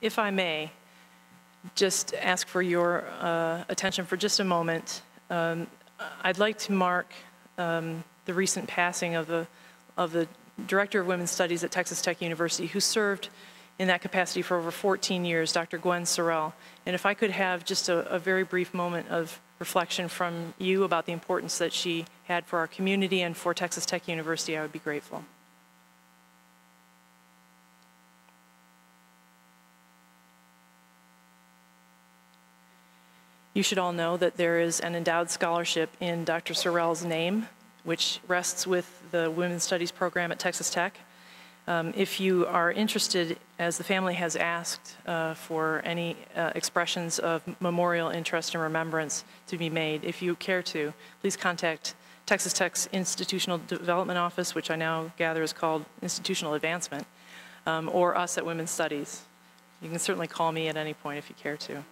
if I may, just ask for your uh, attention for just a moment. Um, I'd like to mark um, the recent passing of the, of the Director of Women's Studies at Texas Tech University, who served in that capacity for over 14 years, Dr. Gwen Sorrell. And if I could have just a, a very brief moment of reflection from you about the importance that she had for our community and for Texas Tech University, I would be grateful. You should all know that there is an endowed scholarship in Dr. Sorrell's name, which rests with the Women's Studies program at Texas Tech. Um, if you are interested, as the family has asked uh, for any uh, expressions of memorial interest and remembrance to be made, if you care to, please contact Texas Tech's Institutional Development Office, which I now gather is called Institutional Advancement, um, or us at Women's Studies. You can certainly call me at any point if you care to.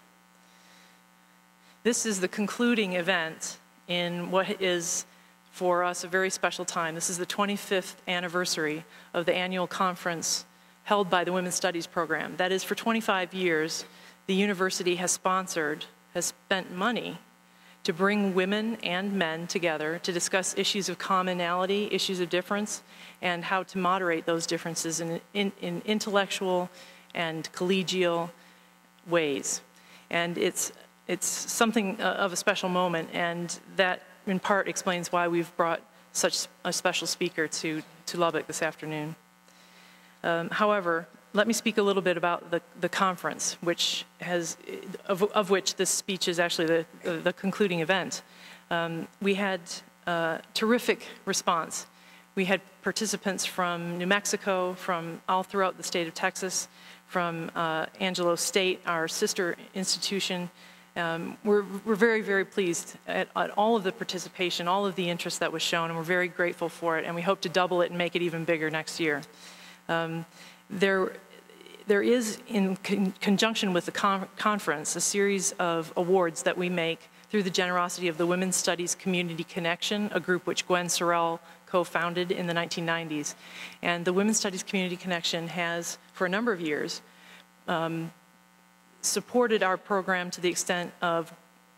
This is the concluding event in what is for us a very special time. This is the 25th anniversary of the annual conference held by the Women's Studies program. That is, for 25 years, the university has sponsored, has spent money to bring women and men together to discuss issues of commonality, issues of difference, and how to moderate those differences in, in, in intellectual and collegial ways. And it's it's something uh, of a special moment, and that in part explains why we've brought such a special speaker to, to Lubbock this afternoon. Um, however, let me speak a little bit about the, the conference, which has, of, of which this speech is actually the, the, the concluding event. Um, we had a terrific response. We had participants from New Mexico, from all throughout the state of Texas, from uh, Angelo State, our sister institution, um, we're, we're very, very pleased at, at, all of the participation, all of the interest that was shown, and we're very grateful for it, and we hope to double it and make it even bigger next year. Um, there, there is, in con conjunction with the con conference, a series of awards that we make through the generosity of the Women's Studies Community Connection, a group which Gwen Sorrell co-founded in the 1990s. And the Women's Studies Community Connection has, for a number of years, um, supported our program to the extent of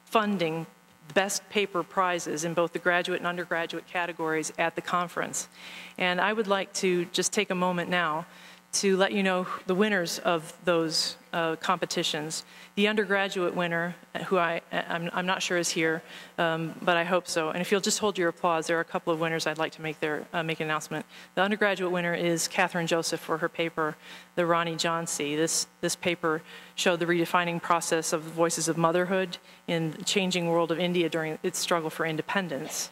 funding best paper prizes in both the graduate and undergraduate categories at the conference. And I would like to just take a moment now to let you know the winners of those uh, competitions. The undergraduate winner, who I, I'm, I'm not sure is here, um, but I hope so. And if you'll just hold your applause, there are a couple of winners I'd like to make, their, uh, make an announcement. The undergraduate winner is Catherine Joseph for her paper, The Rani Jhansi. This, this paper showed the redefining process of the voices of motherhood in the changing world of India during its struggle for independence.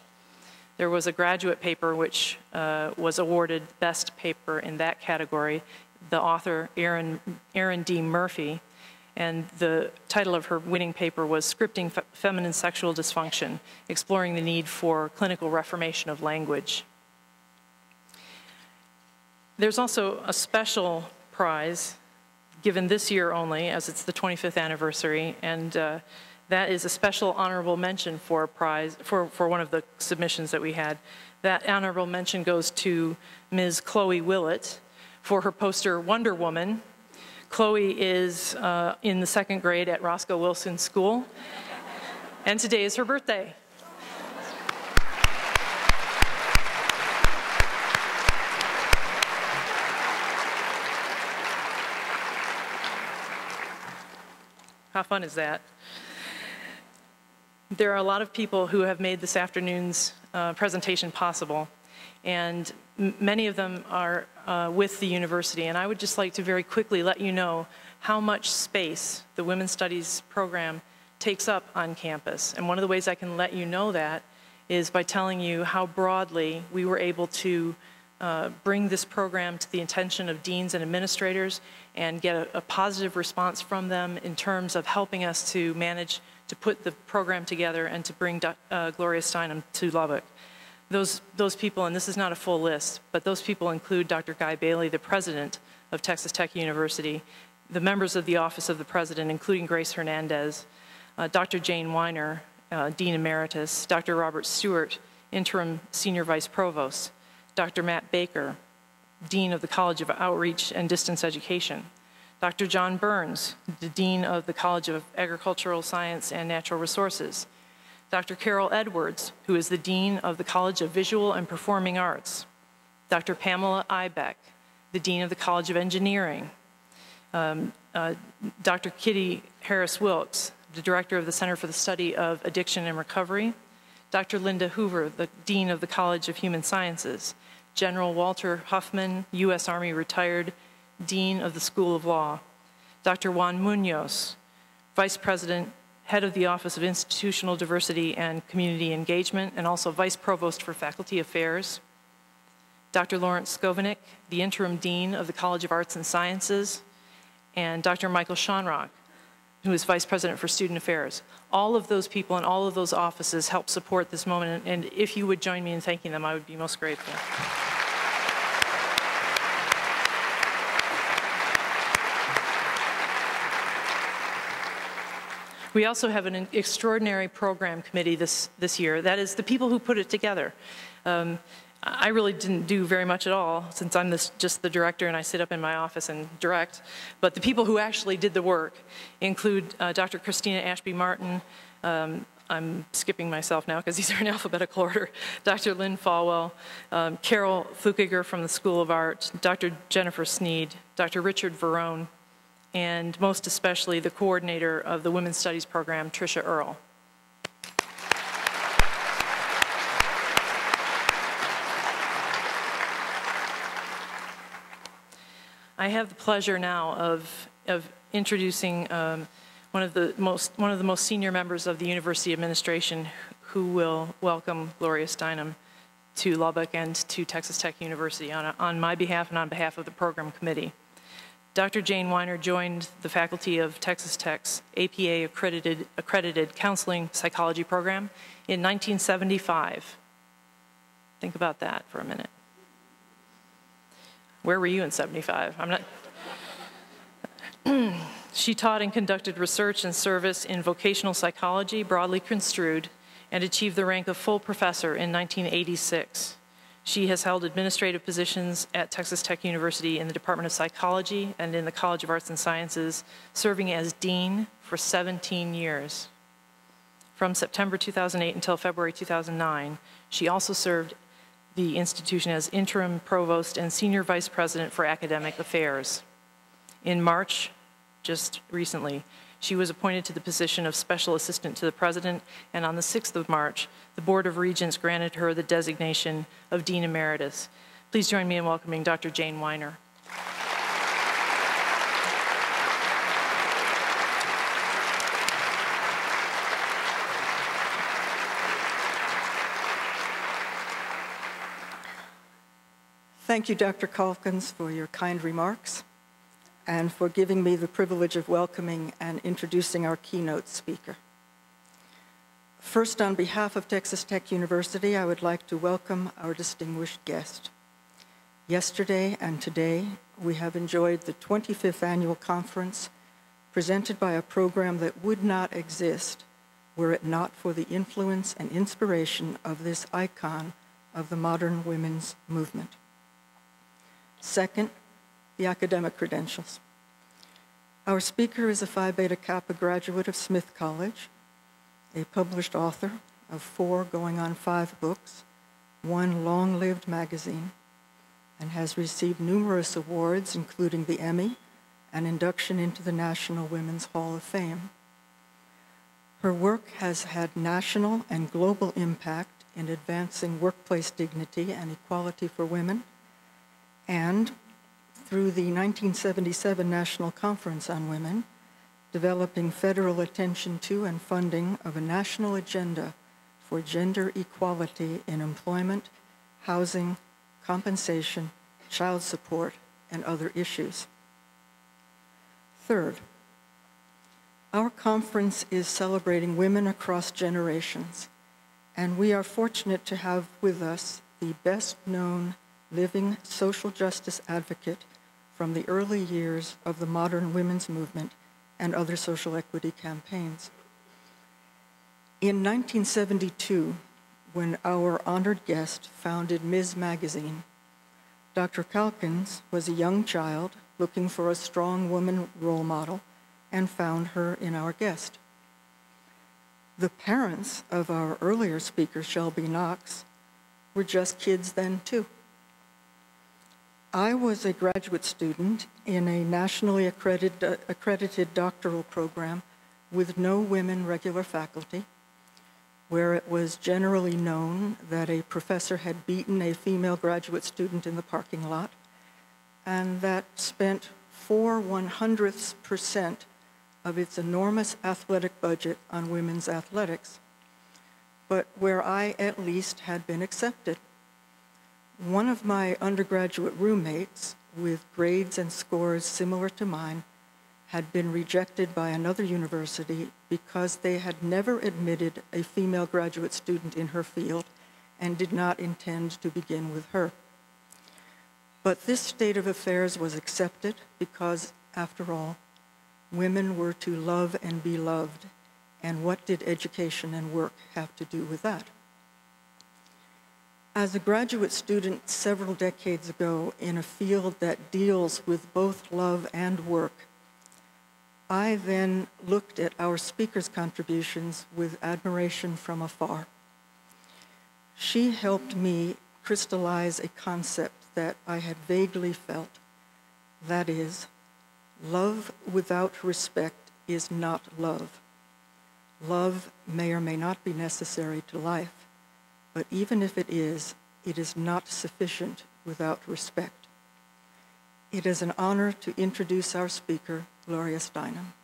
There was a graduate paper which uh, was awarded best paper in that category. The author, Erin, Erin D. Murphy, and the title of her winning paper was Scripting Fe Feminine Sexual Dysfunction, Exploring the Need for Clinical Reformation of Language. There's also a special prize given this year only, as it's the 25th anniversary, and uh, that is a special honorable mention for a prize, for, for one of the submissions that we had. That honorable mention goes to Ms. Chloe Willett for her poster Wonder Woman. Chloe is uh, in the second grade at Roscoe Wilson School, and today is her birthday. How fun is that? There are a lot of people who have made this afternoon's uh, presentation possible, and many of them are uh, with the university. And I would just like to very quickly let you know how much space the Women's Studies program takes up on campus. And one of the ways I can let you know that is by telling you how broadly we were able to uh, bring this program to the attention of deans and administrators and get a, a positive response from them in terms of helping us to manage to put the program together and to bring uh, Gloria Steinem to Lubbock. Those, those people, and this is not a full list, but those people include Dr. Guy Bailey, the president of Texas Tech University, the members of the Office of the President, including Grace Hernandez, uh, Dr. Jane Winer, uh, Dean Emeritus, Dr. Robert Stewart, Interim Senior Vice Provost, Dr. Matt Baker, Dean of the College of Outreach and Distance Education, Dr. John Burns, the Dean of the College of Agricultural Science and Natural Resources. Dr. Carol Edwards, who is the Dean of the College of Visual and Performing Arts. Dr. Pamela Eibeck, the Dean of the College of Engineering. Um, uh, Dr. Kitty Harris Wilkes, the Director of the Center for the Study of Addiction and Recovery. Dr. Linda Hoover, the Dean of the College of Human Sciences. General Walter Huffman, U.S. Army retired Dean of the School of Law. Dr. Juan Munoz, Vice President, Head of the Office of Institutional Diversity and Community Engagement, and also Vice Provost for Faculty Affairs. Dr. Lawrence Schovanec, the Interim Dean of the College of Arts and Sciences, and Dr. Michael Shonrock, who is Vice President for Student Affairs. All of those people and all of those offices help support this moment, and if you would join me in thanking them, I would be most grateful. We also have an extraordinary program committee this, this year. That is the people who put it together. Um, I really didn't do very much at all since I'm this, just the director and I sit up in my office and direct. But the people who actually did the work include uh, Dr. Christina Ashby Martin. Um, I'm skipping myself now because these are in alphabetical order. Dr. Lynn Falwell, um, Carol Flueckiger from the School of Art, Dr. Jennifer Sneed, Dr. Richard Verrone, and most especially the coordinator of the Women's Studies program, Tricia Earle. I have the pleasure now of, of introducing um, one of the most one of the most senior members of the university administration who will welcome Gloria Steinem to Lubbock and to Texas Tech University on, on my behalf and on behalf of the program committee. Dr. Jane Winer joined the faculty of Texas Tech's APA accredited, accredited counseling psychology program in 1975. Think about that for a minute. Where were you in 75? I'm not. she taught and conducted research and service in vocational psychology, broadly construed, and achieved the rank of full professor in 1986. She has held administrative positions at Texas Tech University in the Department of Psychology and in the College of Arts and Sciences, serving as dean for 17 years. From September 2008 until February 2009, she also served the institution as interim provost and senior vice president for academic affairs. In March, just recently, she was appointed to the position of special assistant to the president, and on the 6th of March, the Board of Regents granted her the designation of Dean Emeritus. Please join me in welcoming Dr. Jane Winer. Thank you, Dr. Calkins, for your kind remarks and for giving me the privilege of welcoming and introducing our keynote speaker. First, on behalf of Texas Tech University, I would like to welcome our distinguished guest. Yesterday and today, we have enjoyed the 25th annual conference presented by a program that would not exist were it not for the influence and inspiration of this icon of the modern women's movement. Second, the academic credentials. Our speaker is a Phi Beta Kappa graduate of Smith College, a published author of four going on five books, one long-lived magazine, and has received numerous awards, including the Emmy and induction into the National Women's Hall of Fame. Her work has had national and global impact in advancing workplace dignity and equality for women, and through the 1977 National Conference on Women, developing federal attention to and funding of a national agenda for gender equality in employment, housing, compensation, child support, and other issues. Third, our conference is celebrating women across generations, and we are fortunate to have with us the best known living social justice advocate from the early years of the modern women's movement and other social equity campaigns. In 1972, when our honored guest founded Ms. Magazine, Dr. Calkins was a young child looking for a strong woman role model and found her in our guest. The parents of our earlier speaker, Shelby Knox, were just kids then, too. I was a graduate student in a nationally accredited, uh, accredited doctoral program with no women regular faculty, where it was generally known that a professor had beaten a female graduate student in the parking lot, and that spent four one hundredths percent of its enormous athletic budget on women's athletics, but where I at least had been accepted. One of my undergraduate roommates, with grades and scores similar to mine, had been rejected by another university because they had never admitted a female graduate student in her field and did not intend to begin with her. But this state of affairs was accepted because, after all, women were to love and be loved, and what did education and work have to do with that? As a graduate student several decades ago in a field that deals with both love and work, I then looked at our speaker's contributions with admiration from afar. She helped me crystallize a concept that I had vaguely felt. That is, Love without respect is not love. Love may or may not be necessary to life, but even if it is, it is not sufficient without respect. It is an honor to introduce our speaker, Gloria Steinem.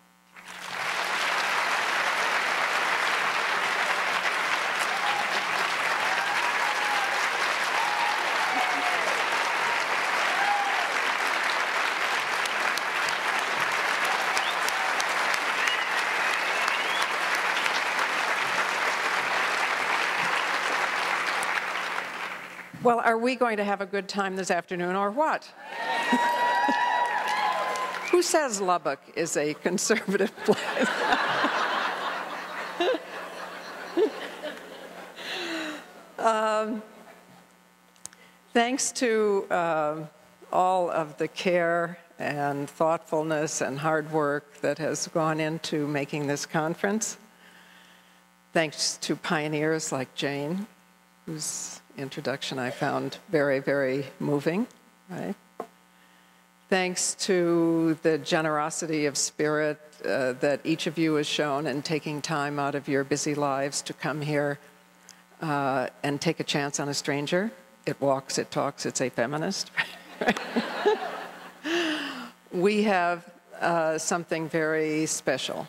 Are we going to have a good time this afternoon or what? Who says Lubbock is a conservative place? um, thanks to uh, all of the care and thoughtfulness and hard work that has gone into making this conference. Thanks to pioneers like Jane, who's introduction I found very, very moving, right? Thanks to the generosity of spirit uh, that each of you has shown in taking time out of your busy lives to come here uh, and take a chance on a stranger. It walks, it talks, it's a feminist. we have uh, something very special,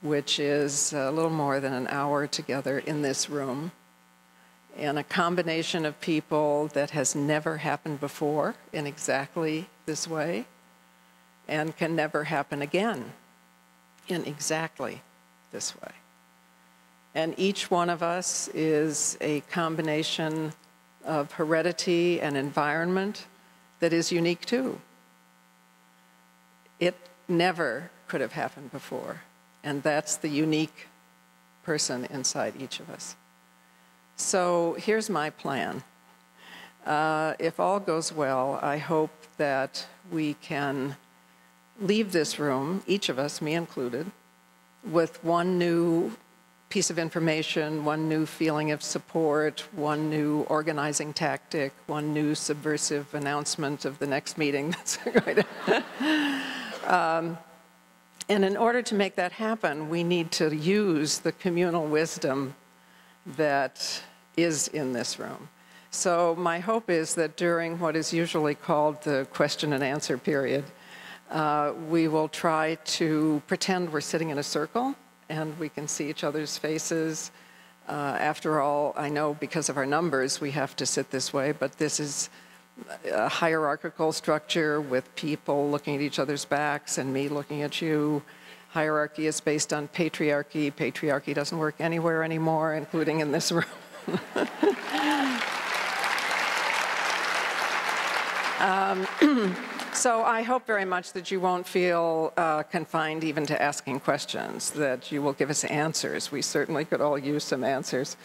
which is a little more than an hour together in this room and a combination of people that has never happened before in exactly this way and can never happen again in exactly this way. And each one of us is a combination of heredity and environment that is unique too. It never could have happened before, and that's the unique person inside each of us. So here's my plan. Uh, if all goes well, I hope that we can leave this room, each of us, me included, with one new piece of information, one new feeling of support, one new organizing tactic, one new subversive announcement of the next meeting that's going to. um, and in order to make that happen, we need to use the communal wisdom that is in this room. So my hope is that during what is usually called the question and answer period, uh, we will try to pretend we're sitting in a circle and we can see each other's faces. Uh, after all, I know because of our numbers we have to sit this way, but this is a hierarchical structure with people looking at each other's backs and me looking at you. Hierarchy is based on patriarchy. Patriarchy doesn't work anywhere anymore, including in this room. um, so I hope very much that you won't feel uh, confined even to asking questions, that you will give us answers. We certainly could all use some answers,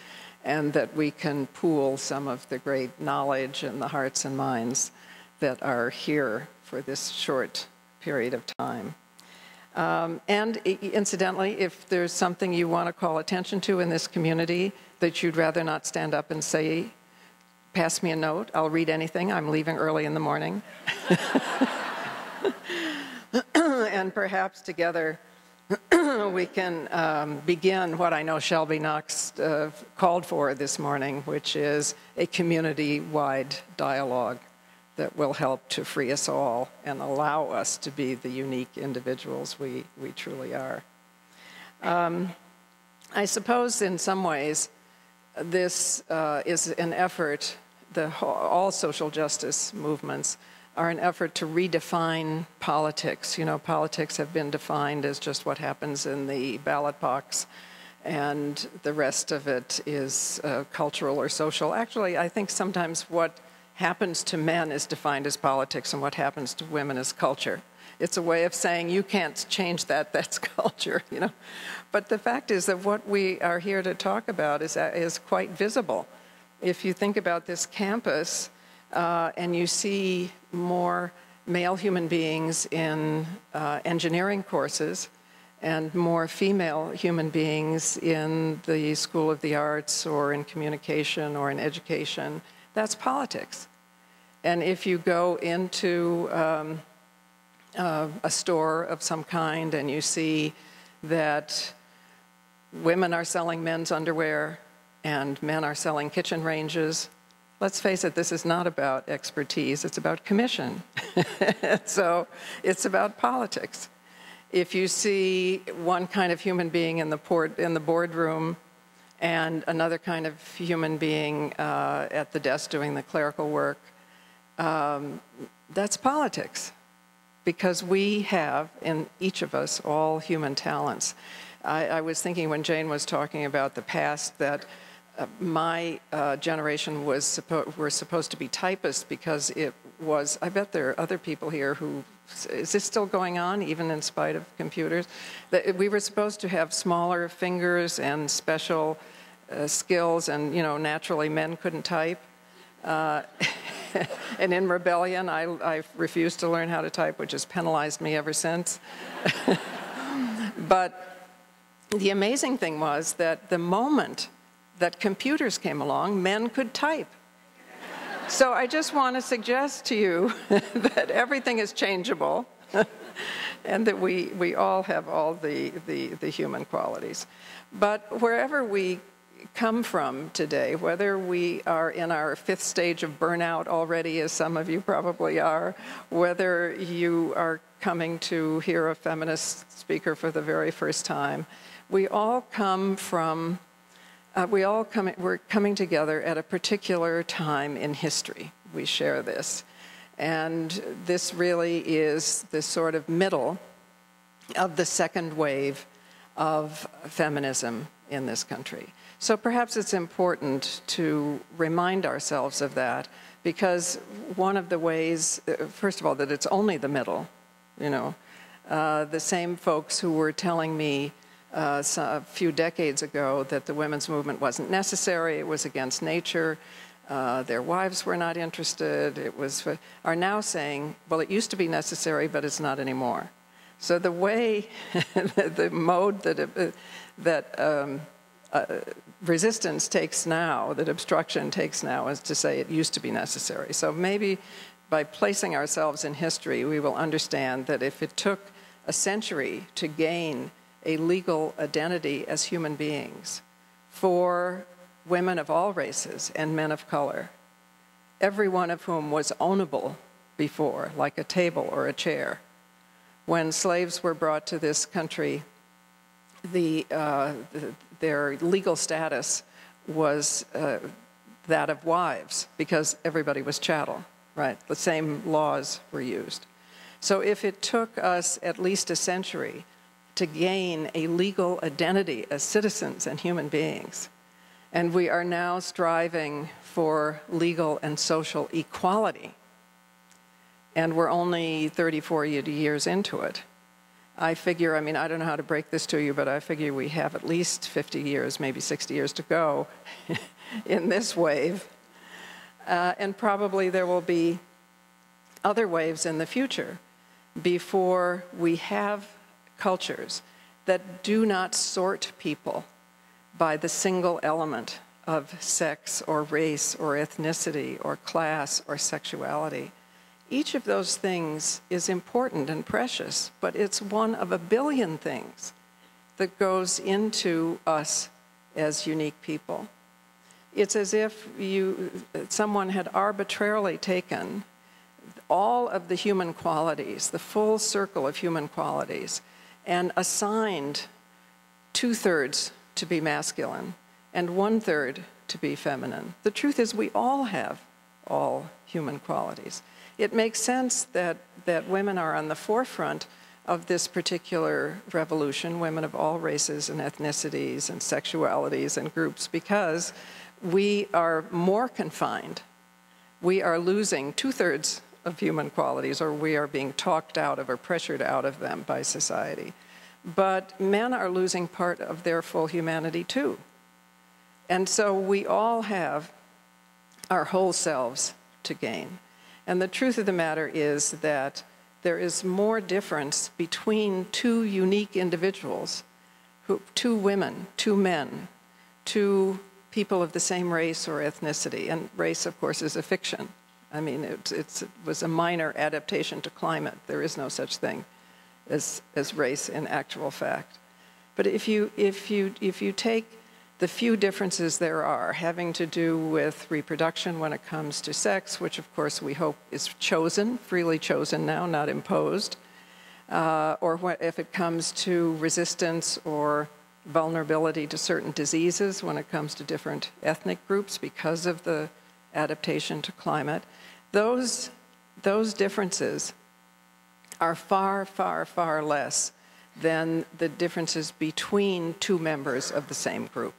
and that we can pool some of the great knowledge and the hearts and minds that are here for this short period of time. Um, and incidentally, if there's something you want to call attention to in this community that you'd rather not stand up and say, pass me a note, I'll read anything. I'm leaving early in the morning. and perhaps together we can um, begin what I know Shelby Knox uh, called for this morning, which is a community wide dialogue that will help to free us all and allow us to be the unique individuals we, we truly are. Um, I suppose in some ways this uh, is an effort, the, all social justice movements are an effort to redefine politics. You know, politics have been defined as just what happens in the ballot box, and the rest of it is uh, cultural or social. Actually, I think sometimes what happens to men is defined as politics, and what happens to women is culture. It's a way of saying you can't change that, that's culture, you know. But the fact is that what we are here to talk about is, uh, is quite visible. If you think about this campus, uh, and you see more male human beings in uh, engineering courses and more female human beings in the School of the Arts or in communication or in education. That's politics. And if you go into um, uh, a store of some kind and you see that women are selling men's underwear and men are selling kitchen ranges let's face it, this is not about expertise, it's about commission. so it's about politics. If you see one kind of human being in the, port, in the boardroom and another kind of human being uh, at the desk doing the clerical work, um, that's politics. Because we have, in each of us, all human talents. I, I was thinking when Jane was talking about the past that uh, my uh, generation was suppo- were supposed to be typists because it was. I bet there are other people here who is this still going on even in spite of computers? That we were supposed to have smaller fingers and special uh, skills, and you know naturally men couldn't type. Uh, and in rebellion, I, I refused to learn how to type, which has penalized me ever since. but the amazing thing was that the moment that computers came along, men could type. So I just want to suggest to you that everything is changeable and that we, we all have all the, the, the human qualities. But wherever we come from today, whether we are in our fifth stage of burnout already, as some of you probably are, whether you are coming to hear a feminist speaker for the very first time, we all come from uh, we all come, we're coming together at a particular time in history. We share this. And this really is the sort of middle of the second wave of feminism in this country. So perhaps it's important to remind ourselves of that because one of the ways, uh, first of all, that it's only the middle, you know. Uh, the same folks who were telling me uh, a few decades ago that the women's movement wasn't necessary, it was against nature, uh, their wives were not interested, it was, are now saying, well, it used to be necessary, but it's not anymore. So the way, the mode that, uh, that um, uh, resistance takes now, that obstruction takes now, is to say it used to be necessary. So maybe by placing ourselves in history, we will understand that if it took a century to gain a legal identity as human beings for women of all races and men of color, every one of whom was ownable before, like a table or a chair. When slaves were brought to this country, the, uh, the their legal status was uh, that of wives because everybody was chattel, right? The same laws were used. So if it took us at least a century to gain a legal identity as citizens and human beings. And we are now striving for legal and social equality. And we're only 34 years into it. I figure, I mean, I don't know how to break this to you, but I figure we have at least 50 years, maybe 60 years to go in this wave. Uh, and probably there will be other waves in the future before we have cultures that do not sort people by the single element of sex or race or ethnicity or class or sexuality. Each of those things is important and precious, but it's one of a billion things that goes into us as unique people. It's as if you, someone had arbitrarily taken all of the human qualities, the full circle of human qualities, and assigned two thirds to be masculine and one third to be feminine. The truth is, we all have all human qualities. It makes sense that, that women are on the forefront of this particular revolution, women of all races and ethnicities and sexualities and groups, because we are more confined. We are losing two thirds of human qualities, or we are being talked out of or pressured out of them by society. But men are losing part of their full humanity too. And so we all have our whole selves to gain. And the truth of the matter is that there is more difference between two unique individuals, who, two women, two men, two people of the same race or ethnicity. And race, of course, is a fiction. I mean, it, it was a minor adaptation to climate. There is no such thing as, as race in actual fact. But if you, if, you, if you take the few differences there are having to do with reproduction when it comes to sex, which of course we hope is chosen, freely chosen now, not imposed, uh, or what, if it comes to resistance or vulnerability to certain diseases when it comes to different ethnic groups because of the adaptation to climate, those, those differences are far, far, far less than the differences between two members of the same group.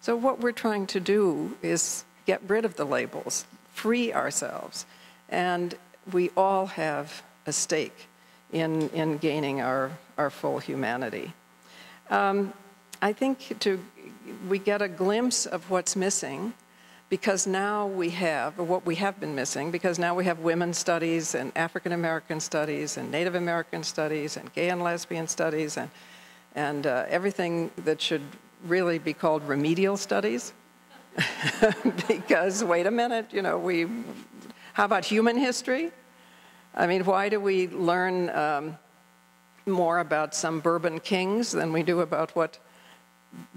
So what we're trying to do is get rid of the labels, free ourselves, and we all have a stake in, in gaining our, our full humanity. Um, I think to, we get a glimpse of what's missing because now we have, or what we have been missing, because now we have women's studies and African American studies and Native American studies and gay and lesbian studies and, and uh, everything that should really be called remedial studies. because, wait a minute, you know, we, how about human history? I mean, why do we learn um, more about some Bourbon kings than we do about what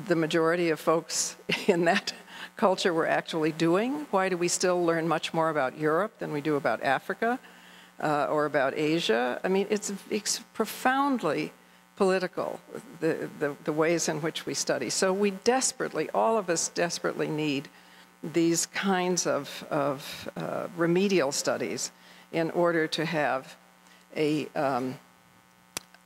the majority of folks in that culture were actually doing? Why do we still learn much more about Europe than we do about Africa uh, or about Asia? I mean, it's, it's profoundly political, the, the, the, ways in which we study. So we desperately, all of us desperately need these kinds of, of uh, remedial studies in order to have a, um,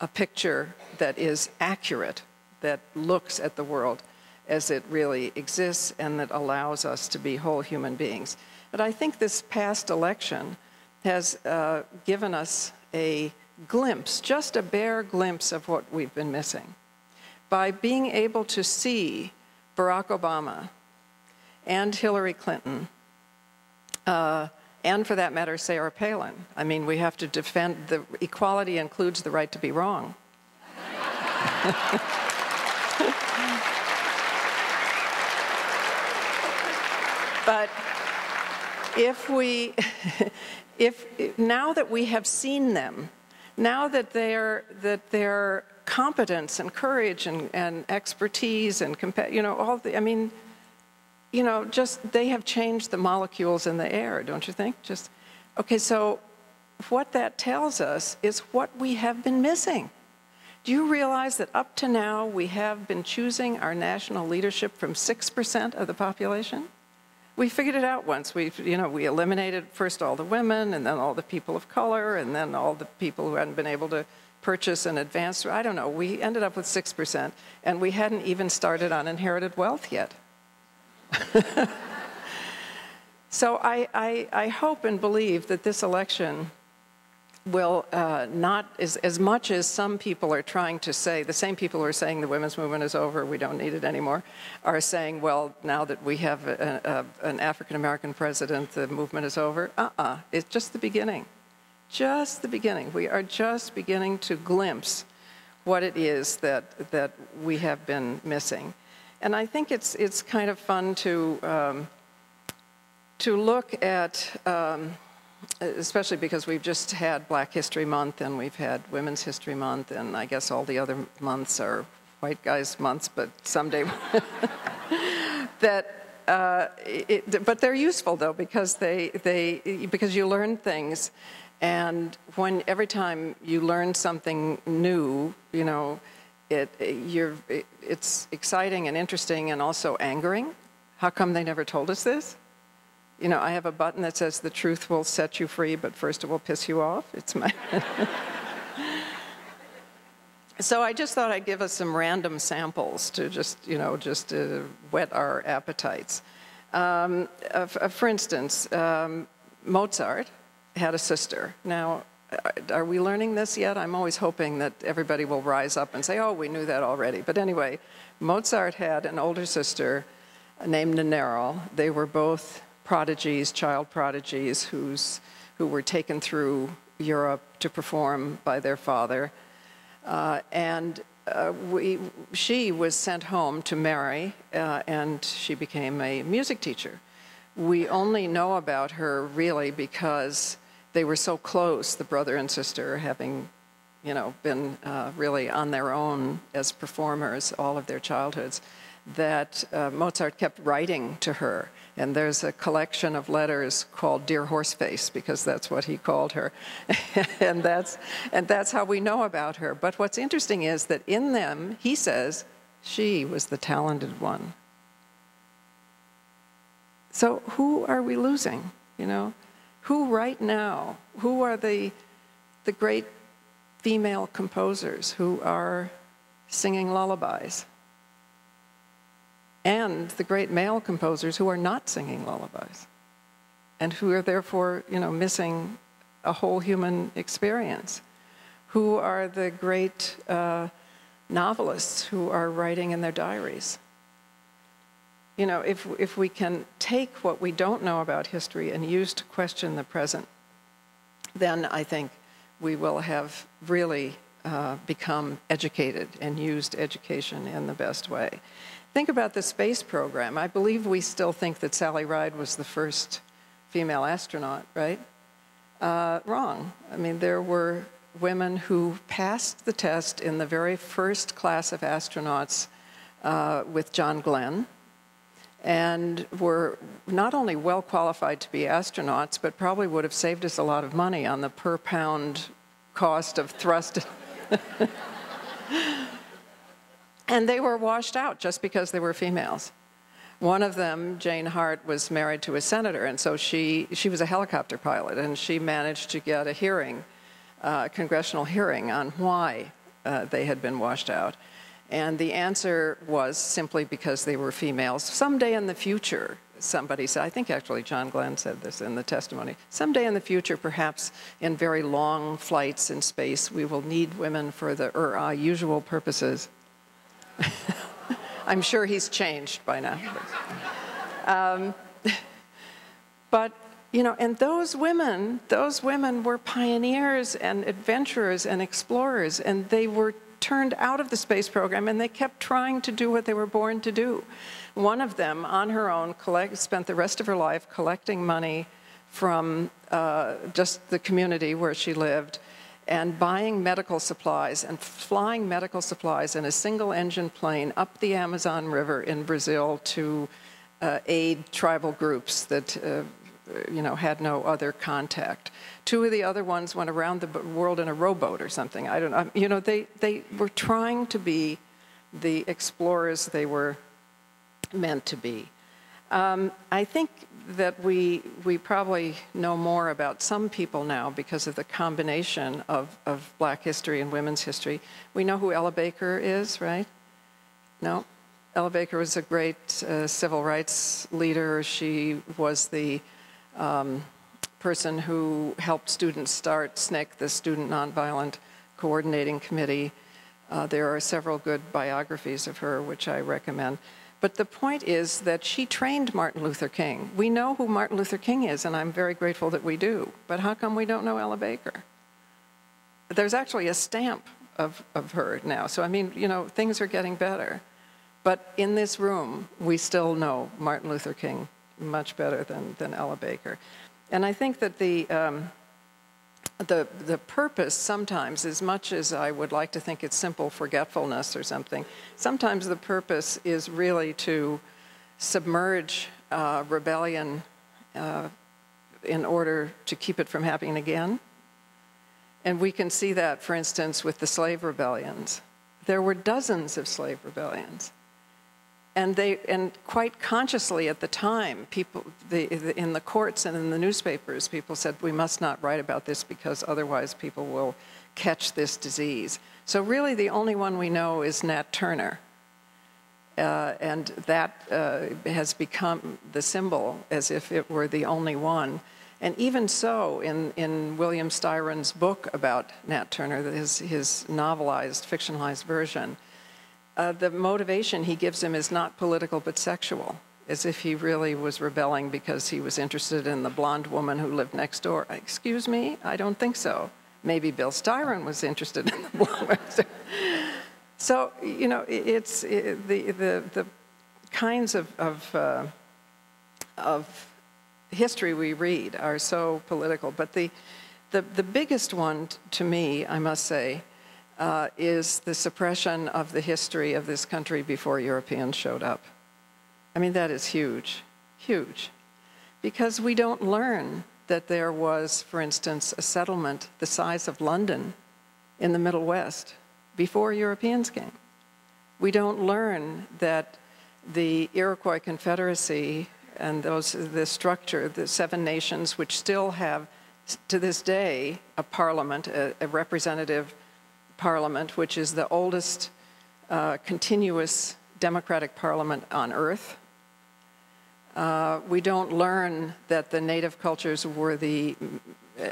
a picture that is accurate, that looks at the world as it really exists and that allows us to be whole human beings. But I think this past election has uh, given us a glimpse, just a bare glimpse of what we've been missing. By being able to see Barack Obama and Hillary Clinton, uh, and for that matter, Sarah Palin. I mean, we have to defend the equality includes the right to be wrong. but if we, if now that we have seen them now that their, that their competence and courage and, and expertise and, you know, all the, I mean, you know, just they have changed the molecules in the air, don't you think? Just, okay, so what that tells us is what we have been missing. Do you realize that up to now we have been choosing our national leadership from 6% of the population? We figured it out once. We, you know, we eliminated first all the women, and then all the people of color, and then all the people who hadn't been able to purchase an advance. I don't know. We ended up with six percent, and we hadn't even started on inherited wealth yet. so I, I, I hope and believe that this election will uh, not, as, as much as some people are trying to say, the same people who are saying the women's movement is over, we don't need it anymore, are saying, well, now that we have a, a, an African American president, the movement is over. Uh-uh, it's just the beginning. just the beginning. We are just beginning to glimpse what it is that, that we have been missing. And I think it's, it's kind of fun to, um, to look at, um, especially because we've just had Black History Month and we've had Women's History Month, and I guess all the other months are white guys' months, but someday. that uh, it, but they're useful though because they, they because you learn things and when every time you learn something new you know it, you're, it, it's exciting and interesting and also angering how come they never told us this you know i have a button that says the truth will set you free but first it will piss you off it's my so I just thought I'd give us some random samples to just, you know, just to whet our appetites. Um, uh, uh, for instance, um, Mozart had a sister. Now, uh, are we learning this yet? I'm always hoping that everybody will rise up and say, oh, we knew that already. But anyway, Mozart had an older sister named Nannerl. They were both prodigies, child prodigies, who's, who were taken through Europe to perform by their father. Uh, and uh, we, she was sent home to marry, uh, and she became a music teacher. We only know about her really because they were so close, the brother and sister, having you know, been uh, really on their own as performers all of their childhoods, that uh, Mozart kept writing to her and there's a collection of letters called Dear Horseface, because that's what he called her. and, that's, and that's how we know about her. But what's interesting is that in them, he says, she was the talented one. So who are we losing, you know? Who right now, who are the, the great female composers who are singing lullabies? And the great male composers who are not singing lullabies and who are therefore, you know, missing a whole human experience. Who are the great uh, novelists who are writing in their diaries? You know, if, if we can take what we don't know about history and use to question the present, then I think we will have really uh, become educated and used education in the best way. Think about the space program. I believe we still think that Sally Ride was the first female astronaut, right? Uh, wrong. I mean, there were women who passed the test in the very first class of astronauts uh, with John Glenn and were not only well qualified to be astronauts, but probably would have saved us a lot of money on the per pound cost of thrust. And they were washed out just because they were females. One of them, Jane Hart, was married to a senator, and so she, she was a helicopter pilot, and she managed to get a hearing, uh, congressional hearing on why uh, they had been washed out. And the answer was simply because they were females. Someday in the future, somebody said, I think actually John Glenn said this in the testimony, someday in the future, perhaps in very long flights in space, we will need women for the uh, usual purposes. I'm sure he's changed by now. Um, but, you know, and those women, those women were pioneers and adventurers and explorers, and they were turned out of the space program and they kept trying to do what they were born to do. One of them, on her own, collect, spent the rest of her life collecting money from uh, just the community where she lived and buying medical supplies and flying medical supplies in a single engine plane up the Amazon River in Brazil to uh, aid tribal groups that uh, you know had no other contact. Two of the other ones went around the world in a rowboat or something. I don't know. You know, they, they were trying to be the explorers they were meant to be. Um, I think that we, we probably know more about some people now because of the combination of, of black history and women's history. We know who Ella Baker is, right? No? Ella Baker was a great uh, civil rights leader. She was the um, person who helped students start SNCC, the Student Nonviolent Coordinating Committee. Uh, there are several good biographies of her, which I recommend. But the point is that she trained Martin Luther King. We know who Martin Luther King is, and I'm very grateful that we do. But how come we don't know Ella Baker? There's actually a stamp of, of her now. So, I mean, you know, things are getting better. But in this room, we still know Martin Luther King much better than, than Ella Baker. And I think that the, um, the, the purpose sometimes, as much as I would like to think it's simple forgetfulness or something, sometimes the purpose is really to submerge uh, rebellion uh, in order to keep it from happening again. And we can see that, for instance, with the slave rebellions. There were dozens of slave rebellions and they and quite consciously at the time people the, the, in the courts and in the newspapers people said we must not write about this because otherwise people will catch this disease. So really the only one we know is nat turner. Uh, and that uh, has become the symbol as if it were the only one. And even so in, in william styron's book about nat turner his, his novelized fictionalized version uh, the motivation he gives him is not political but sexual, as if he really was rebelling because he was interested in the blonde woman who lived next door. Excuse me? I don't think so. Maybe Bill Styron was interested in the blonde woman. so, you know, it's it, the, the, the kinds of, of, uh, of history we read are so political. But the, the, the biggest one to me, I must say, uh, is the suppression of the history of this country before Europeans showed up. I mean, that is huge, huge. Because we don't learn that there was, for instance, a settlement the size of London in the Middle West before Europeans came. We don't learn that the Iroquois Confederacy and those, the structure, the seven nations, which still have to this day a parliament, a, a representative parliament, which is the oldest uh, continuous democratic parliament on earth. Uh, we don't learn that the native cultures were the uh,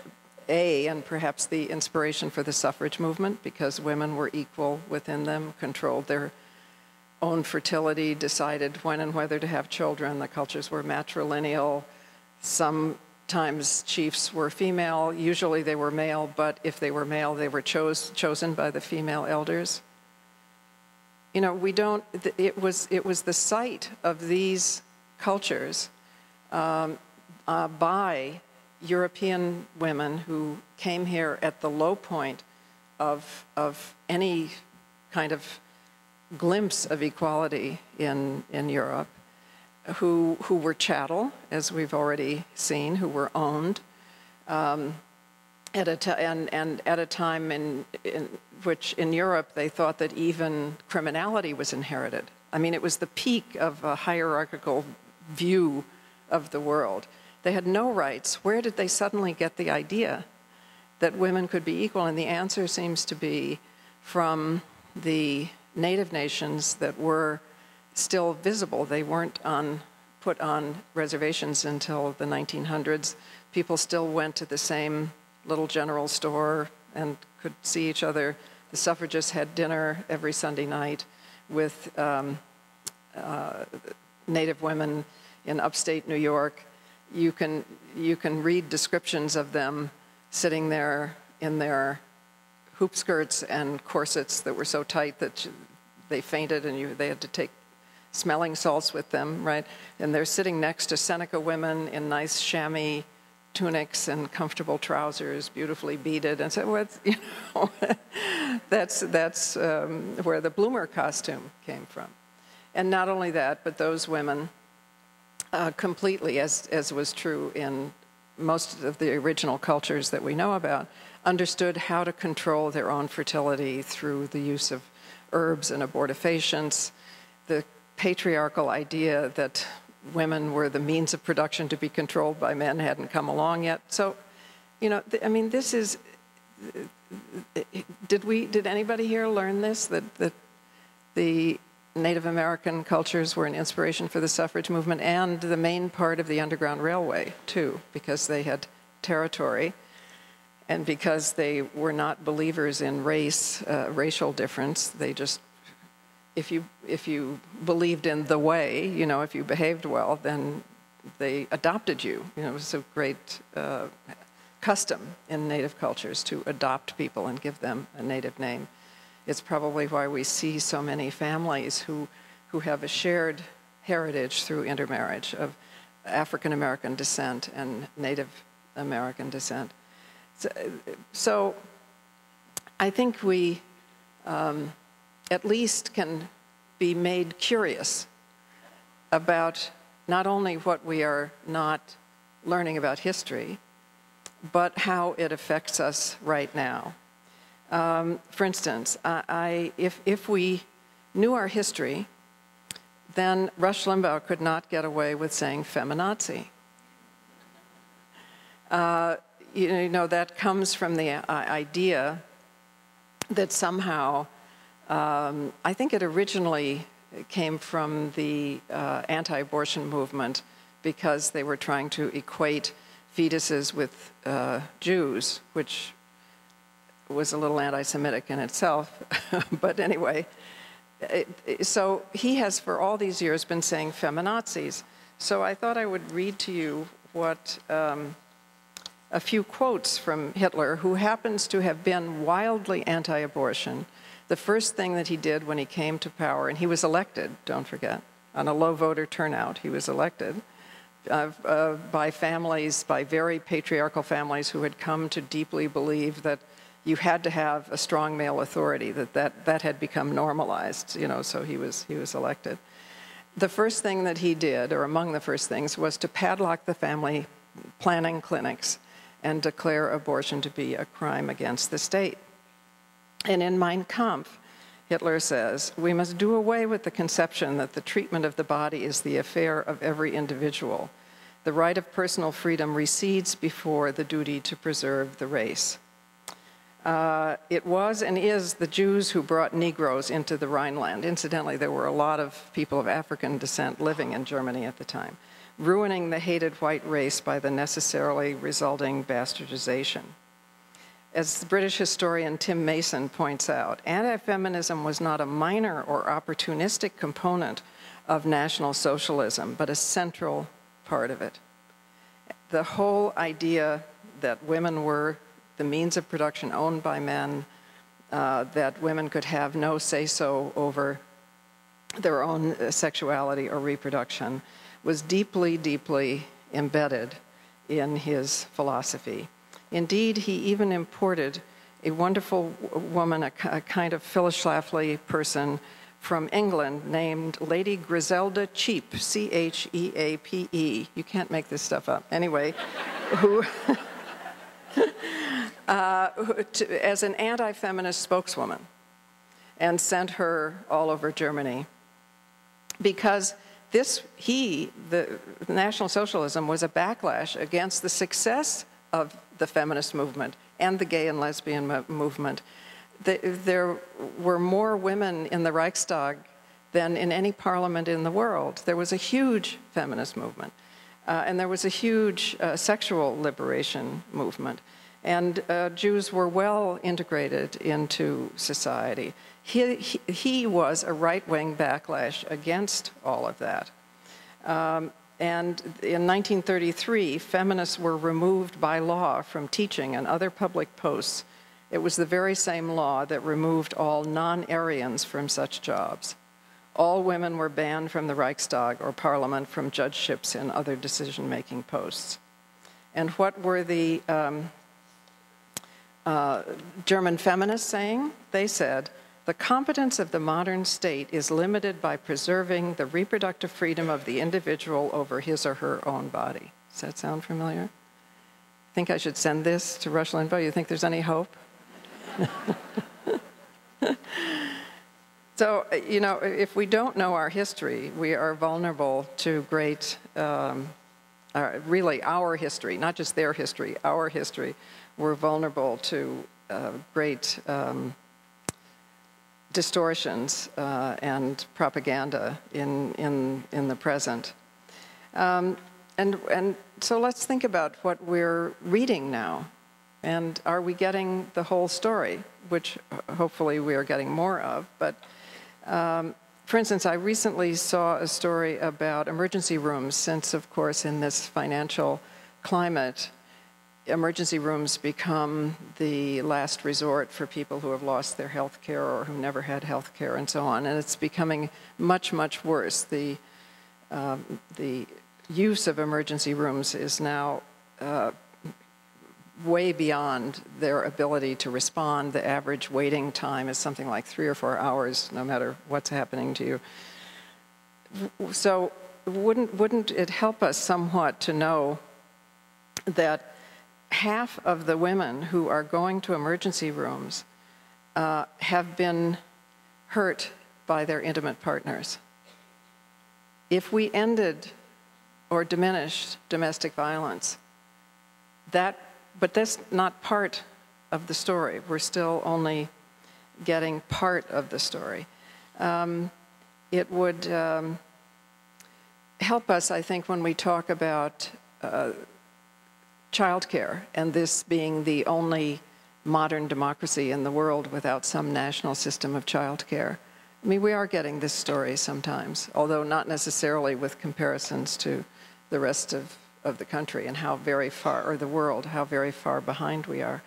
a and perhaps the inspiration for the suffrage movement because women were equal within them, controlled their own fertility, decided when and whether to have children. The cultures were matrilineal. Some times chiefs were female, usually they were male, but if they were male, they were chose, chosen by the female elders. You know, we don't, it was, it was the sight of these cultures um, uh, by European women who came here at the low point of, of any kind of glimpse of equality in, in Europe who, who were chattel, as we've already seen, who were owned, um, at a and, and at a time in, in which in Europe they thought that even criminality was inherited. I mean, it was the peak of a hierarchical view of the world. They had no rights. Where did they suddenly get the idea that women could be equal? And the answer seems to be from the native nations that were still visible. They weren't on, put on reservations until the 1900s. People still went to the same little general store and could see each other. The suffragists had dinner every Sunday night with um, uh, Native women in upstate New York. You can, you can read descriptions of them sitting there in their hoop skirts and corsets that were so tight that they fainted and you, they had to take smelling salts with them, right? And they're sitting next to Seneca women in nice chamois tunics and comfortable trousers, beautifully beaded. And so, you know, that's, that's um, where the bloomer costume came from. And not only that, but those women uh, completely, as, as was true in most of the original cultures that we know about, understood how to control their own fertility through the use of herbs and abortifacients, the patriarchal idea that women were the means of production to be controlled by men hadn't come along yet. So, you know, I mean, this is. Did we? Did anybody here learn this? That that the Native American cultures were an inspiration for the suffrage movement and the main part of the Underground Railway too, because they had territory. And because they were not believers in race, uh, racial difference, they just if you if you believed in the way, you know, if you behaved well, then they adopted you. You know, it was a great uh, custom in native cultures to adopt people and give them a native name. It's probably why we see so many families who who have a shared heritage through intermarriage of African American descent and Native American descent. So, so I think we um, at least can be made curious about not only what we are not learning about history, but how it affects us right now. Um, for instance, I, I, if, if we knew our history, then Rush Limbaugh could not get away with saying feminazi. Uh, you know, that comes from the uh, idea that somehow, um, I think it originally came from the uh, anti abortion movement because they were trying to equate fetuses with uh, Jews, which was a little anti Semitic in itself. but anyway, it, it, so he has for all these years been saying feminazis. So I thought I would read to you what. Um, a few quotes from Hitler, who happens to have been wildly anti abortion. The first thing that he did when he came to power, and he was elected, don't forget, on a low voter turnout, he was elected uh, uh, by families, by very patriarchal families who had come to deeply believe that you had to have a strong male authority, that that, that had become normalized, you know, so he was, he was elected. The first thing that he did, or among the first things, was to padlock the family planning clinics and declare abortion to be a crime against the state. And in Mein Kampf, Hitler says, we must do away with the conception that the treatment of the body is the affair of every individual. The right of personal freedom recedes before the duty to preserve the race. Uh, it was and is the Jews who brought Negroes into the Rhineland. Incidentally, there were a lot of people of African descent living in Germany at the time ruining the hated white race by the necessarily resulting bastardization. As the British historian Tim Mason points out, anti feminism was not a minor or opportunistic component of National Socialism, but a central part of it. The whole idea that women were the means of production owned by men, uh, that women could have no say so over their own sexuality or reproduction, was deeply, deeply embedded in his philosophy. Indeed, he even imported a wonderful woman, a, a kind of Phyllis Schlafly person from England named Lady Griselda Cheape, C H E A P E. You can't make this stuff up. Anyway, who, uh, to, as an anti feminist spokeswoman, and sent her all over Germany because this, he, the National Socialism, was a backlash against the success of the feminist movement and the gay and lesbian mo movement. The, there were more women in the Reichstag than in any parliament in the world. There was a huge feminist movement, uh, and there was a huge uh, sexual liberation movement. And uh, Jews were well integrated into society. He, he, he was a right wing backlash against all of that. Um, and in 1933, feminists were removed by law from teaching and other public posts. It was the very same law that removed all non Aryans from such jobs. All women were banned from the Reichstag or parliament from judgeships and other decision making posts. And what were the um, uh, German feminists saying? They said, the competence of the modern state is limited by preserving the reproductive freedom of the individual over his or her own body. Does that sound familiar? Think I should send this to Rush Limbaugh? You think there's any hope? so, you know, if we don't know our history, we are vulnerable to great, um, uh, really our history, not just their history, our history. We're vulnerable to uh, great. Um, distortions uh, and propaganda in, in, in the present. Um, and, and so let's think about what we're reading now. And are we getting the whole story, which hopefully we are getting more of? But um, for instance, I recently saw a story about emergency rooms, since, of course, in this financial climate, emergency rooms become the last resort for people who have lost their health care or who never had health care and so on. And it's becoming much, much worse. The, um, the use of emergency rooms is now uh, way beyond their ability to respond. The average waiting time is something like three or four hours, no matter what's happening to you. So wouldn't, wouldn't it help us somewhat to know that half of the women who are going to emergency rooms uh, have been hurt by their intimate partners? If we ended or diminished domestic violence, that but that's not part of the story. We're still only getting part of the story. Um, it would um, help us, I think, when we talk about uh, childcare and this being the only modern democracy in the world without some national system of childcare. I mean, we are getting this story sometimes, although not necessarily with comparisons to the rest of of the country and how very far, or the world, how very far behind we are.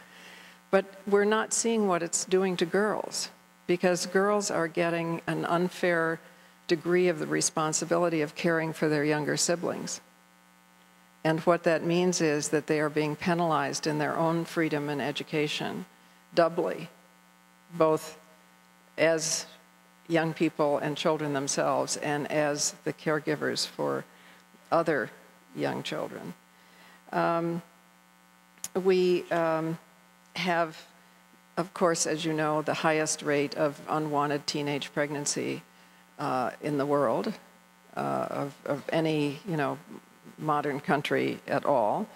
But we're not seeing what it's doing to girls because girls are getting an unfair degree of the responsibility of caring for their younger siblings. And what that means is that they are being penalized in their own freedom and education doubly, both as young people and children themselves and as the caregivers for other young children. Um, we um, have, of course, as you know, the highest rate of unwanted teenage pregnancy uh, in the world uh, of, of, any, you know, modern country at all.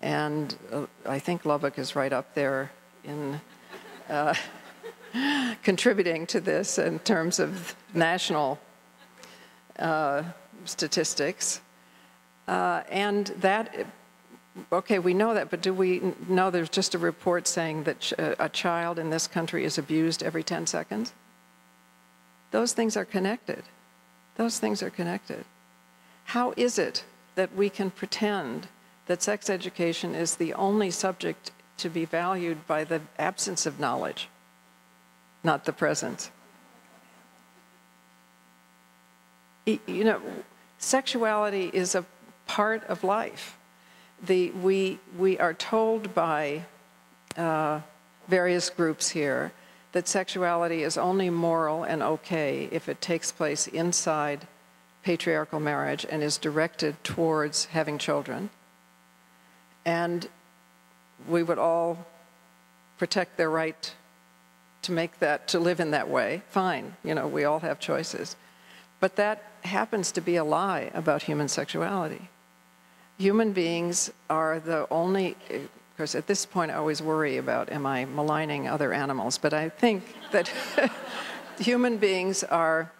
And uh, I think Lubbock is right up there in uh, contributing to this in terms of national uh, statistics. Uh, and that, okay, we know that, but do we know there's just a report saying that ch uh, a child in this country is abused every 10 seconds? Those things are connected. Those things are connected. How is it that we can pretend that sex education is the only subject to be valued by the absence of knowledge, not the presence? You know, sexuality is a part of life. The, we, we are told by uh, various groups here that sexuality is only moral and okay if it takes place inside patriarchal marriage and is directed towards having children. And we would all protect their right to make that, to live in that way. Fine, you know, we all have choices. But that happens to be a lie about human sexuality human beings are the only, of course, at this point I always worry about am I maligning other animals, but I think that human beings are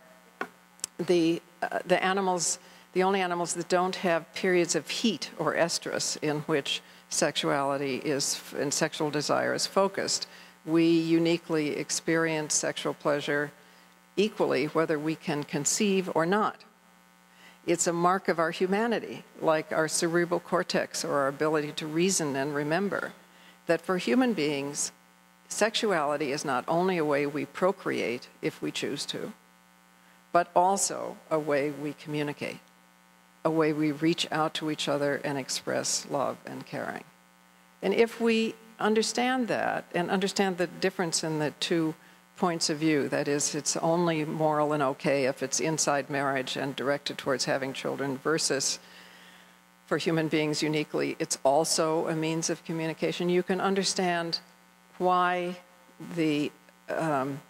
the, uh, the animals, the only animals that don't have periods of heat or estrus in which sexuality is and sexual desire is focused. We uniquely experience sexual pleasure equally whether we can conceive or not. It's a mark of our humanity, like our cerebral cortex or our ability to reason and remember, that for human beings, sexuality is not only a way we procreate if we choose to, but also a way we communicate, a way we reach out to each other and express love and caring. And if we understand that and understand the difference in the two points of view. That is, it's only moral and okay if it's inside marriage and directed towards having children, versus for human beings uniquely, it's also a means of communication. You can understand why the, um,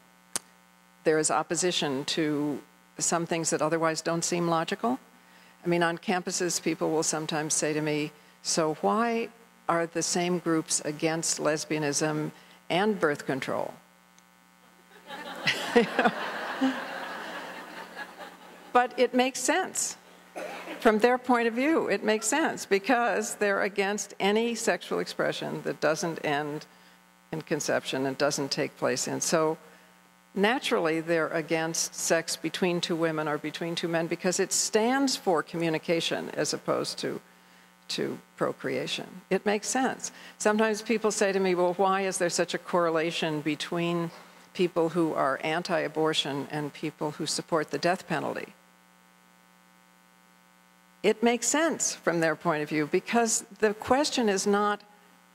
there is opposition to some things that otherwise don't seem logical. I mean, on campuses, people will sometimes say to me, so why are the same groups against lesbianism and birth control? but it makes sense. From their point of view, it makes sense because they're against any sexual expression that doesn't end in conception and doesn't take place in. So naturally they're against sex between two women or between two men because it stands for communication as opposed to to procreation. It makes sense. Sometimes people say to me, well, why is there such a correlation between people who are anti abortion and people who support the death penalty? It makes sense from their point of view because the question is not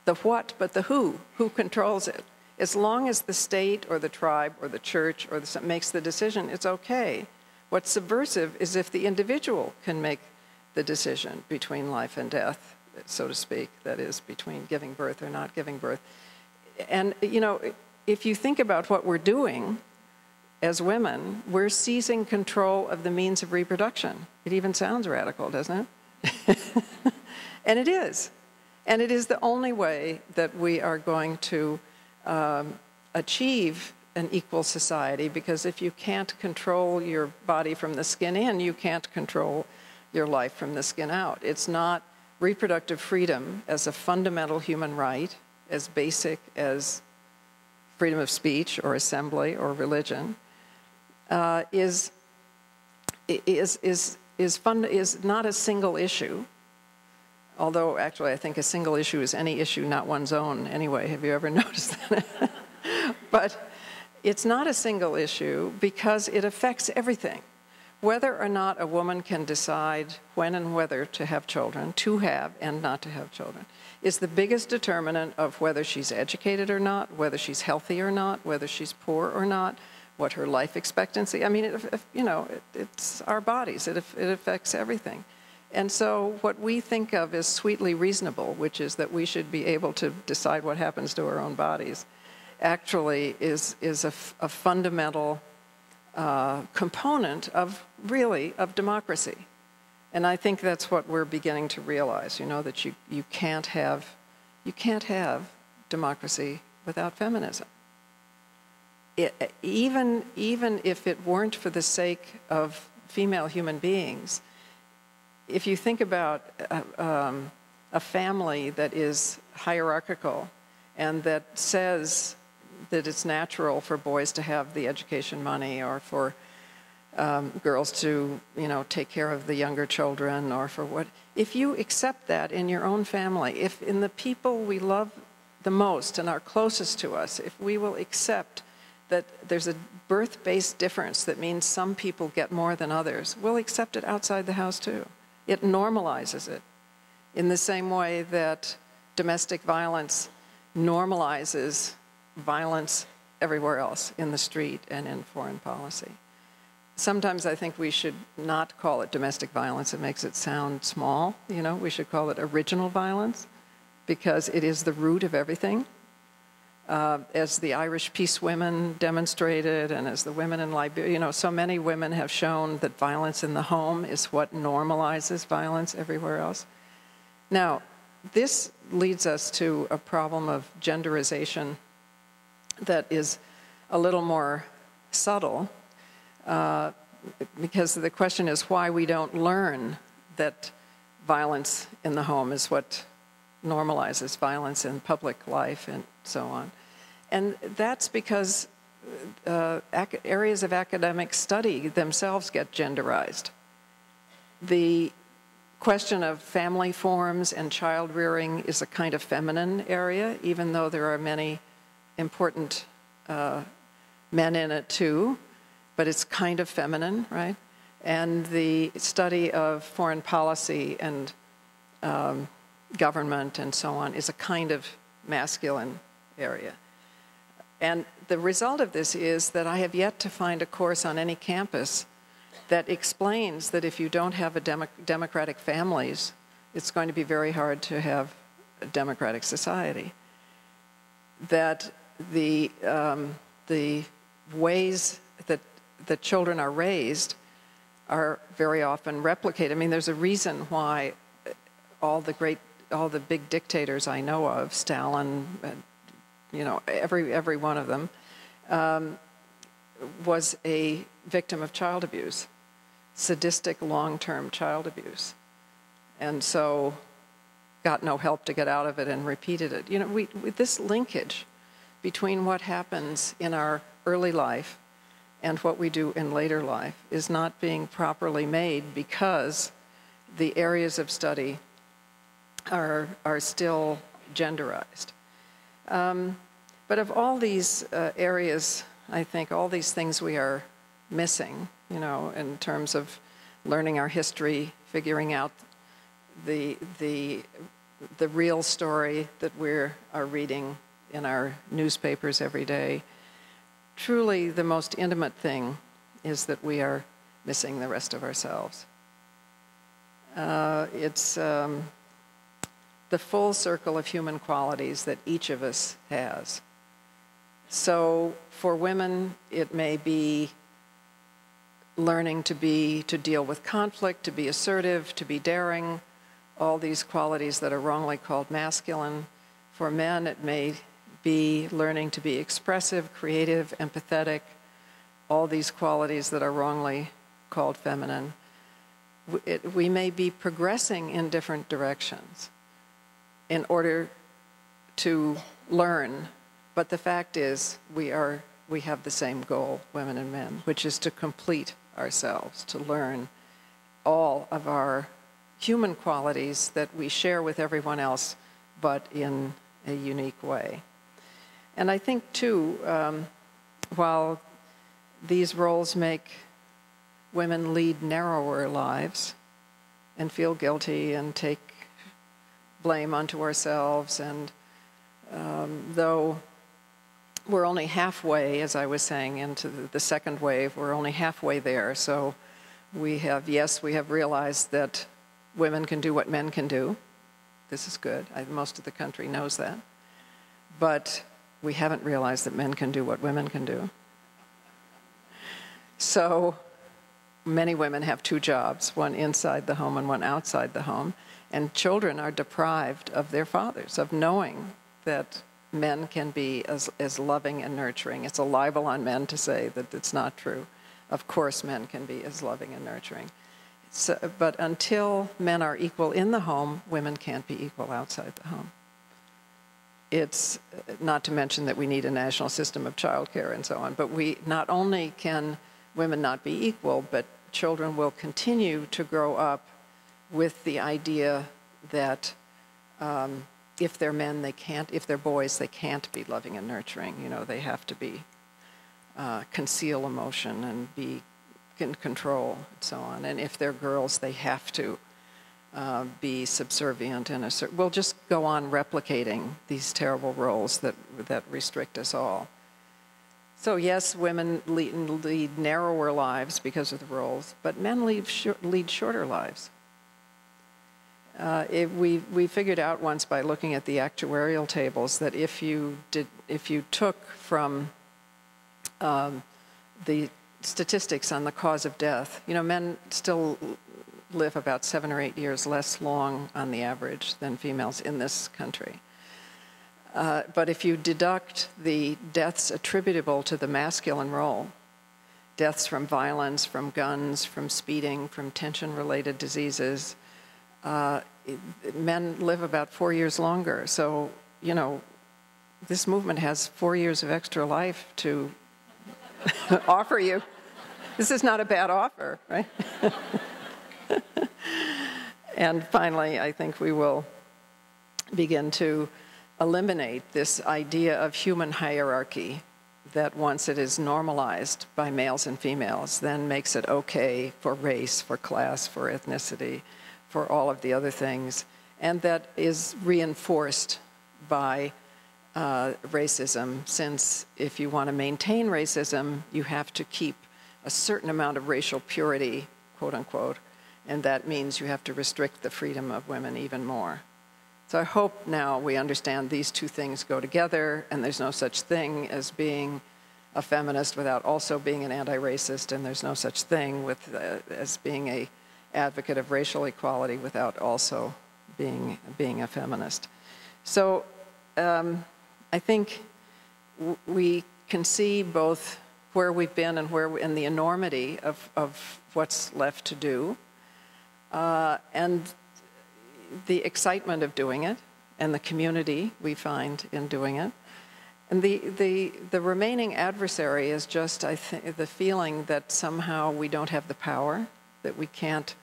the what, but the who. Who controls it? As long as the state or the tribe or the church or the, makes the decision, it's okay. What's subversive is if the individual can make the decision between life and death, so to speak, that is, between giving birth or not giving birth. And, you know, if you think about what we're doing as women, we're seizing control of the means of reproduction. It even sounds radical, doesn't it? and it is. And it is the only way that we are going to um, achieve an equal society because if you can't control your body from the skin in, you can't control your life from the skin out. It's not reproductive freedom as a fundamental human right, as basic as freedom of speech or assembly or religion, uh, is, is, is, is, fund, is not a single issue. Although, actually, I think a single issue is any issue, not one's own, anyway. Have you ever noticed that? but it's not a single issue because it affects everything. Whether or not a woman can decide when and whether to have children, to have and not to have children, is the biggest determinant of whether she's educated or not, whether she's healthy or not, whether she's poor or not, what her life expectancy. I mean, it, you know, it, it's our bodies. It, it affects everything. And so, what we think of as sweetly reasonable, which is that we should be able to decide what happens to our own bodies, actually is, is a, a fundamental uh, component of really of democracy. And I think that's what we're beginning to realize, you know, that you, you can't have you can't have democracy without feminism. It, even, even if it weren't for the sake of female human beings, if you think about a, um, a family that is hierarchical and that says that it's natural for boys to have the education money or for um, girls to, you know, take care of the younger children or for what. If you accept that in your own family, if in the people we love the most and are closest to us, if we will accept that there's a birth-based difference that means some people get more than others, we'll accept it outside the house too. It normalizes it in the same way that domestic violence normalizes violence everywhere else in the street and in foreign policy. Sometimes I think we should not call it domestic violence. It makes it sound small, you know. We should call it original violence because it is the root of everything. Uh, as the Irish peace women demonstrated, and as the women in Liberia, you know, so many women have shown that violence in the home is what normalizes violence everywhere else. Now, this leads us to a problem of genderization that is a little more subtle, uh, because the question is why we don't learn that violence in the home is what normalizes violence in public life and so on. And that's because uh, areas of academic study themselves get genderized. The question of family forms and child rearing is a kind of feminine area, even though there are many important uh, men in it too, but it's kind of feminine, right? And the study of foreign policy and um, government and so on is a kind of masculine area. And the result of this is that I have yet to find a course on any campus that explains that if you don't have a demo democratic families, it's going to be very hard to have a democratic society. That the, um, the ways that the children are raised are very often replicated. I mean, there's a reason why all the great, all the big dictators I know of, Stalin, you know, every, every one of them, um, was a victim of child abuse, sadistic long-term child abuse. And so got no help to get out of it and repeated it. You know, we, this linkage between what happens in our early life and what we do in later life is not being properly made because the areas of study are, are still genderized. Um, but of all these uh, areas, I think all these things we are missing, you know, in terms of learning our history, figuring out the, the, the real story that we are reading in our newspapers every day. Truly, the most intimate thing is that we are missing the rest of ourselves. Uh, it's um, the full circle of human qualities that each of us has. So for women, it may be learning to be, to deal with conflict, to be assertive, to be daring, all these qualities that are wrongly called masculine. For men, it may be learning to be expressive, creative, empathetic, all these qualities that are wrongly called feminine. It, we may be progressing in different directions in order to learn, but the fact is we are we have the same goal, women and men, which is to complete ourselves, to learn all of our human qualities that we share with everyone else, but in a unique way. And I think, too, um, while these roles make women lead narrower lives and feel guilty and take blame onto ourselves, and um, though we're only halfway, as I was saying, into the second wave. We're only halfway there. So we have, yes, we have realized that women can do what men can do. This is good. I, most of the country knows that. But we haven't realized that men can do what women can do. So many women have two jobs, one inside the home and one outside the home. And children are deprived of their fathers, of knowing that men can be as, as loving and nurturing. It's a libel on men to say that it's not true. Of course, men can be as loving and nurturing. So, but until men are equal in the home, women can't be equal outside the home. It's not to mention that we need a national system of childcare and so on, but we not only can women not be equal, but children will continue to grow up with the idea that um, if they're men, they can't, if they're boys, they can't be loving and nurturing. You know, they have to be, uh, conceal emotion and be in control and so on. And if they're girls, they have to uh, be subservient and assert. We'll just go on replicating these terrible roles that, that restrict us all. So yes, women lead, lead narrower lives because of the roles, but men lead, lead shorter lives. Uh, it, we, we figured out once by looking at the actuarial tables that if you, did, if you took from um, the statistics on the cause of death, you know, men still live about seven or eight years less long on the average than females in this country. Uh, but if you deduct the deaths attributable to the masculine role, deaths from violence, from guns, from speeding, from tension related diseases, uh, men live about four years longer. So, you know, this movement has four years of extra life to offer you. This is not a bad offer, right? and finally, I think we will begin to eliminate this idea of human hierarchy that once it is normalized by males and females, then makes it okay for race, for class, for ethnicity, for all of the other things, and that is reinforced by uh, racism, since if you want to maintain racism, you have to keep a certain amount of racial purity, quote unquote, and that means you have to restrict the freedom of women even more. So I hope now we understand these two things go together, and there's no such thing as being a feminist without also being an anti-racist, and there's no such thing with, uh, as being a advocate of racial equality without also being, being a feminist. So um, I think we can see both where we've been and where we, and the enormity of, of what's left to do, uh, and the excitement of doing it, and the community we find in doing it, And the, the, the remaining adversary is just, I think, the feeling that somehow we don't have the power, that we can't,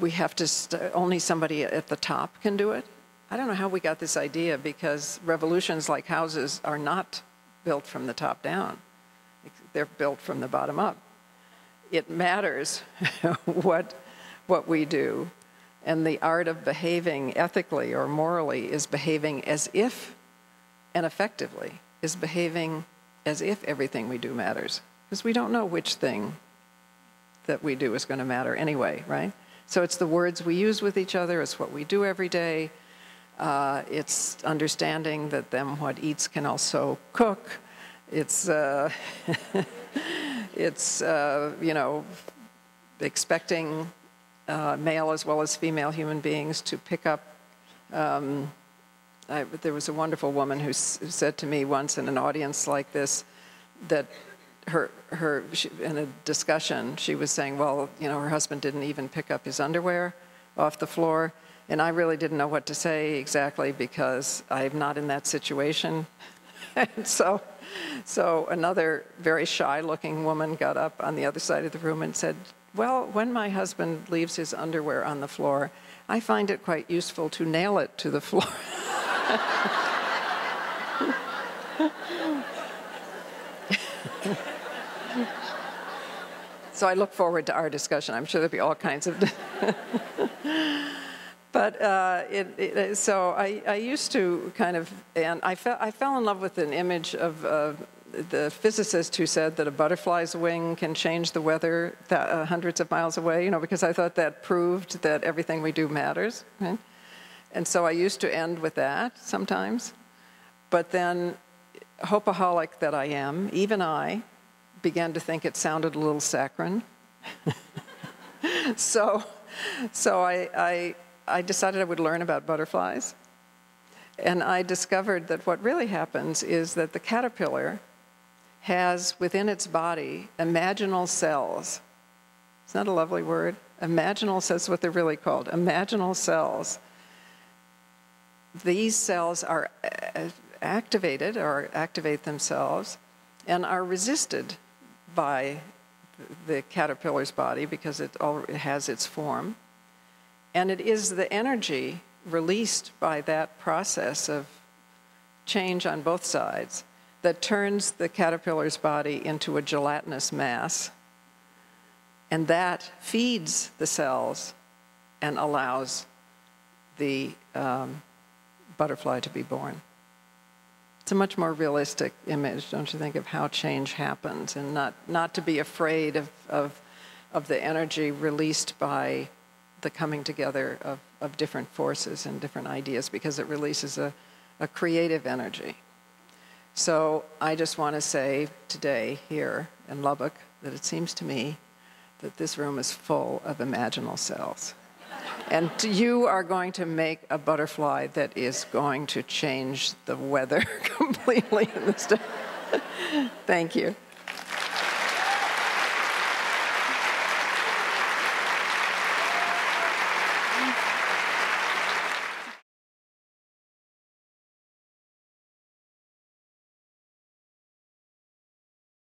we have to, only somebody at the top can do it. I don't know how we got this idea because revolutions like houses are not built from the top down, they're built from the bottom up. It matters what, what we do, and the art of behaving ethically or morally is behaving as if and effectively is behaving as if everything we do matters. Because we don't know which thing that we do is going to matter anyway, right? So it's the words we use with each other, it's what we do every day, uh, it's understanding that them what eats can also cook. It's, uh, it's uh, you know, expecting uh, male as well as female human beings to pick up um, I, there was a wonderful woman who, who said to me once in an audience like this that her, her she, in a discussion, she was saying, well, you know, her husband didn't even pick up his underwear off the floor. And I really didn't know what to say exactly because I'm not in that situation. and so, so another very shy looking woman got up on the other side of the room and said, well, when my husband leaves his underwear on the floor, I find it quite useful to nail it to the floor. so I look forward to our discussion. I'm sure there'll be all kinds of. but uh, it, it, so I, I, used to kind of, and I, fe- I fell in love with an image of uh, the physicist who said that a butterfly's wing can change the weather th- uh, hundreds of miles away, you know, because I thought that proved that everything we do matters. Right? And so I used to end with that sometimes. But then, hopeaholic that I am, even I began to think it sounded a little saccharine. so so I, I, I decided I would learn about butterflies. And I discovered that what really happens is that the caterpillar has within its body imaginal cells. Isn't that a lovely word? Imaginal cells, is what they're really called. Imaginal cells. These cells are activated or activate themselves and are resisted by the caterpillar's body because it has its form. And it is the energy released by that process of change on both sides that turns the caterpillar's body into a gelatinous mass. And that feeds the cells and allows the um, butterfly to be born. It's a much more realistic image, don't you think, of how change happens and not, not to be afraid of, of, of the energy released by the coming together of, of different forces and different ideas because it releases a, a creative energy. So I just want to say today here in Lubbock that it seems to me that this room is full of imaginal cells. And you are going to make a butterfly that is going to change the weather completely in this day. Thank you.